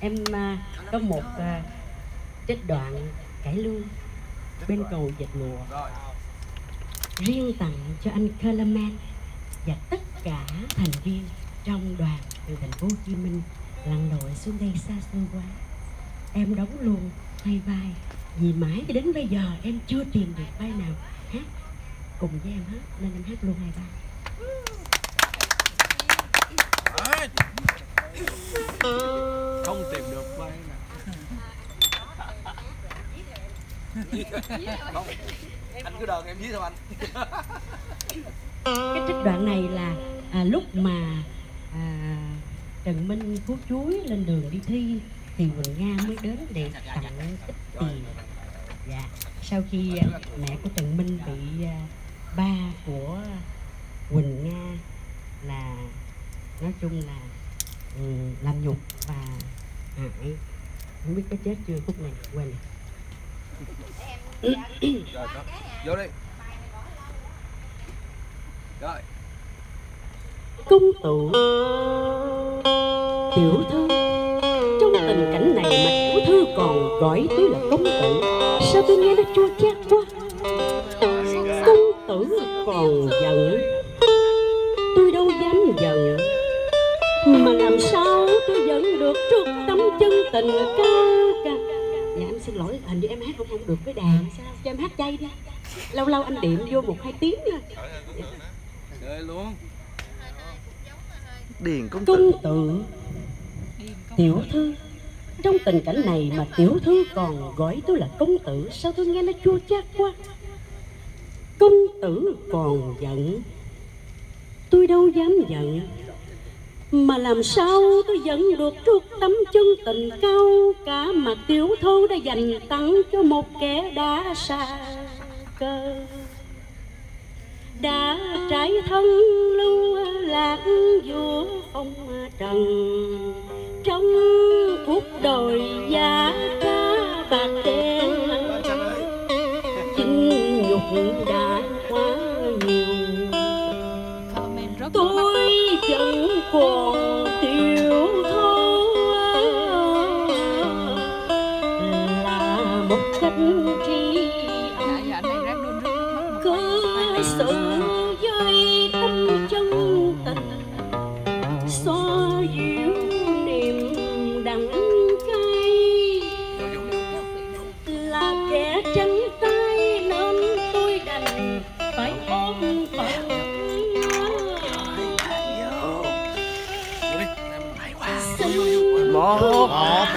em à, có một à, trích đoạn cải lương bên cầu dệt lụa riêng tặng cho anh Kalaman và tất cả thành viên trong đoàn từ thành phố Hồ Chí Minh lặn lội xuống đây xa xôi quá em đóng luôn hai vai. Vì mãi cho đến bây giờ em chưa tìm được vai nào hát cùng với em hết nên em hát luôn hai vai không tìm được vai nào không anh cứ đờn em viết theo anh. Cái trích đoạn này là à, lúc mà à, Trần Minh Phú Chuối lên đường đi thi thì Quỳnh Nga mới đến để tặng ít tiền. Dạ sau khi à, mẹ của Trần Minh bị à, ba của Quỳnh Nga là nói chung là ừ, làm nhục và hại không biết có chết chưa? Phút này quên rồi đó. vô đi. Rồi. Công tử tiểu thư trong tình cảnh này mà tiểu thư còn gọi tôi là công tử sao tôi nghe nó chua chát quá? Công tử còn em hát không không được với đàn sao? Cho em hát chay đi. Lâu lâu anh điểm vô một hai tiếng thôi. Chơi luôn. Điền công tử công tử tiểu thư. Trong tình cảnh này mà tiểu thư còn gọi tôi là công tử sao tôi nghe nó chua chát quá? Công tử còn giận tôi đâu dám giận mà làm sao tôi giận được trước tấm chân tình cao? Cả mà tiểu thư đã dành tặng cho một kẻ đã xa cơ. Đã trải thân lưu lạc vua phong trần. Trong cuộc đời giá ca bạc đen chinh nhục đã quá nhiều. Tôi vẫn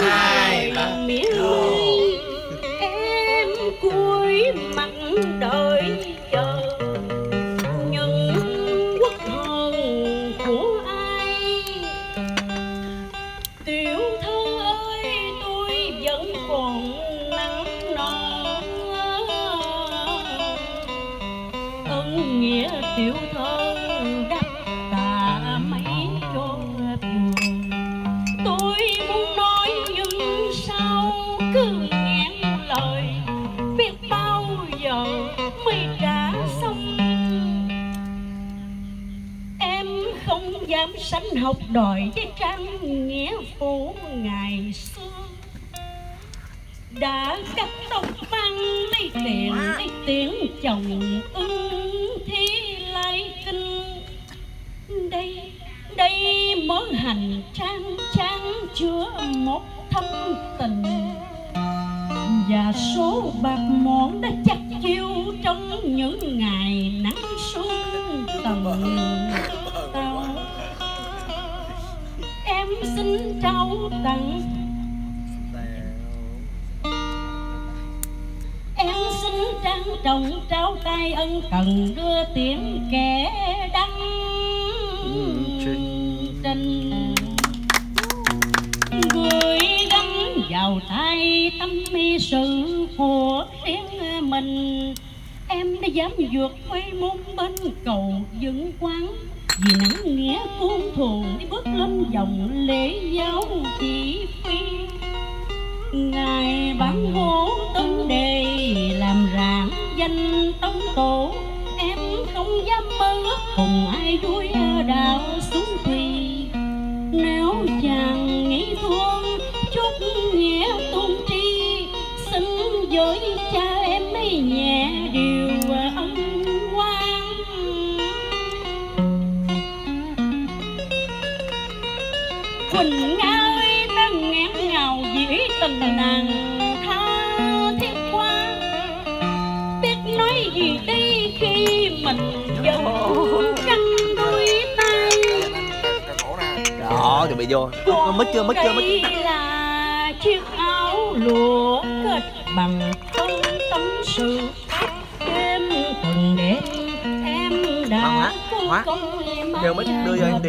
hai ly em cuối mặn đợi chờ những quốc hồn của ai? Tiểu thư ơi tôi vẫn còn nắng non ân nghĩa tiểu thơ dám sánh học đòi với trang nghĩa phụ ngày xưa. Đã cắt tóc băng lấy tiền lấy tiếng chồng ưng thi lai kinh. Đây đây món hành trang trang chứa một thâm tình. Và số bạc món đã chắc chiêu trong những ngày nắng xuân tầng. Xin trao tặng. Em xin trang trọng trao tay ân cần đưa tiếng kẻ đăng trình gửi gắm vào tay tâm mi sự của riêng mình. Em đã dám vượt quay môn bên cầu vững quán vì nắng nghĩa cuôn thùng đi bước lên dòng lễ giáo chỉ phi. Ngài bán hố tấn đề, làm rạng danh tấm tổ. Em không dám mơ ước cùng ai đuôi đạo xuống thùy nếu chàng nghĩ thương chút nghĩa tôn tri, xin với cha em mới nhẹ điều bị vô mít chưa mít chưa mít đây là chiếc áo lụa kết bằng thân tâm sự đêm từng đêm em đã Hóa, Đưa mít, đưa cho anh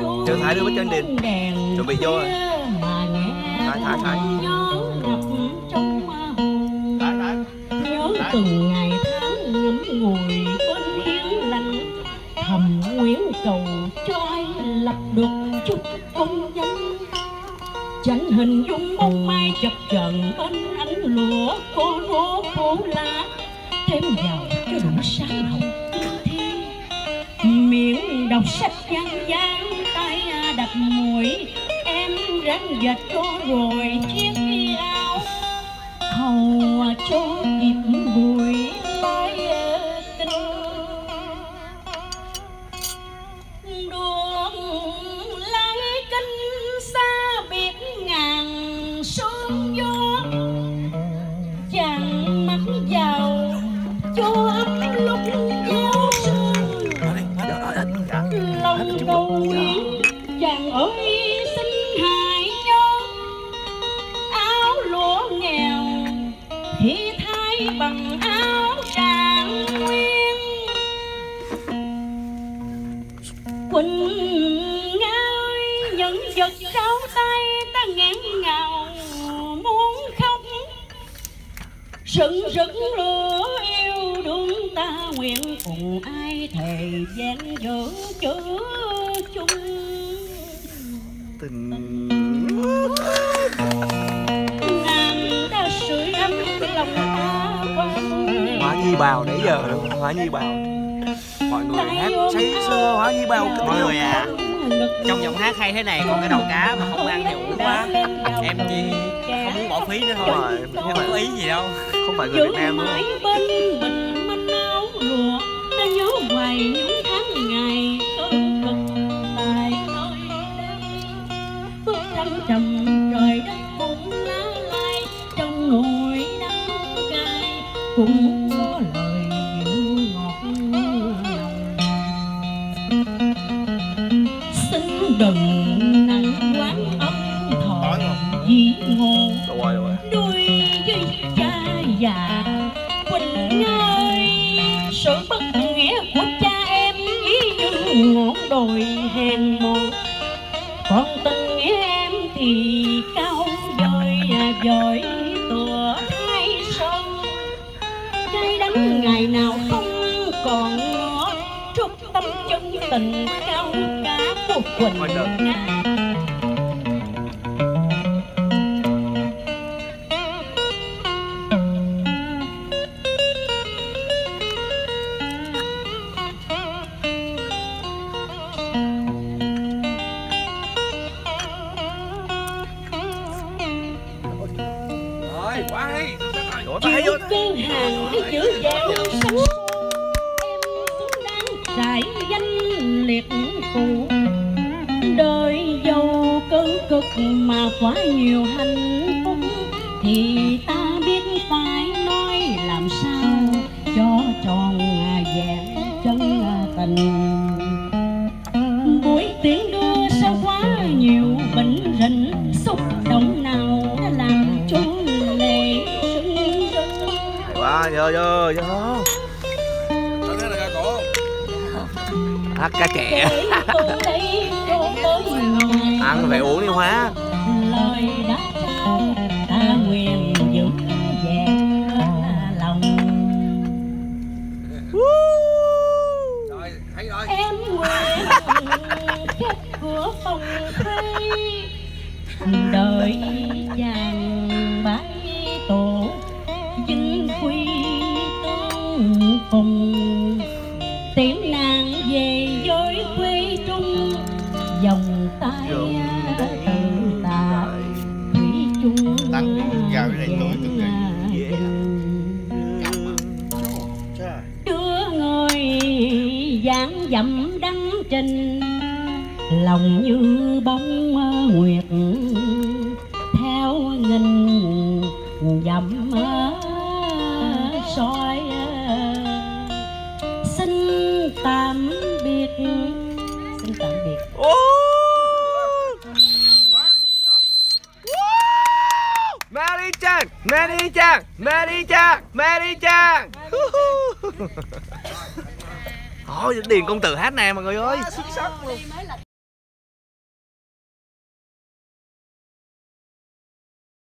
ngồi. Chưa Thái đưa mít cho anh. Đèn Chuẩn bị vô rồi. Thái, Thái, Thái. Cầu cho ai lập được chút công danh. Chẳng hình dung bóng mai chập chờn bên ánh lửa cô rố phố lá. Thêm vào cái đủ sáng hồng thi miệng đọc sách gian gian, tay đặt mũi, em ráng dệt cho rồi chiếc áo. Hầu cho kịp buồn ơi, xin hãy nhớ. Áo lụa nghèo thì thay bằng áo trạng nguyên. Quỳnh ơi những vật trao tay ta nghẹn ngào muốn khóc. Sừng rực lửa yêu đương ta nguyện cùng ai thề gian giữ chữ chung tình. Nàng ta sưởi ấm lòng ta qua mưa. hóa nhi bào nãy giờ luôn hóa nhi bào. Mọi người hát say sưa hóa nhi bào Mọi người à, trong giọng hát hay thế này còn cái đầu cá mà không ăn thì uổng quá. Em chỉ không muốn bỏ phí nữa thôi. Rồi, mà có ý gì đâu. Không phải người Việt Nam mãi luôn. bên mình manh áo lụa ta nhớ hoài những thăng trầm trời đất cũng lá lai trong nỗi đắng cay. Cũng có lời dịu ngọt lòng. Xin đừng nặng quán âm thọ dĩ rồi. đôi với cha già Quỳnh ơi sự bất nghĩa của cha em ví như ngọn đồi hèn mọn tâm chân tình cao cả của Quỳnh tay vô Chịu cơn hàng hay giữ dáng liệt cụ Đời giàu cứ cực mà quá nhiều hạnh phúc Thì ta biết phải nói làm sao Cho tròn vẹn chân tình. Buổi tiếng đưa sao quá nhiều bệnh rịnh xúc động nào đã làm cho lệ sưng rưng. Wow, yeah, yeah, yeah. Hát ca trẻ. Ăn phải uống đi hóa lời đã trao ta nguyện giữ vẹn lòng rồi hay rồi em nguyện phòng thay đợi dáng dậm đăng trình lòng như bóng nguyệt. Theo nghìn dặm soi xin tạm biệt. Xin tạm biệt. Ô! Mary Chan, Mary Chan, Mary Chan, Mary Ồ, Thôi điền công tử hát nè mọi người ơi. Ờ, xuất sắc luôn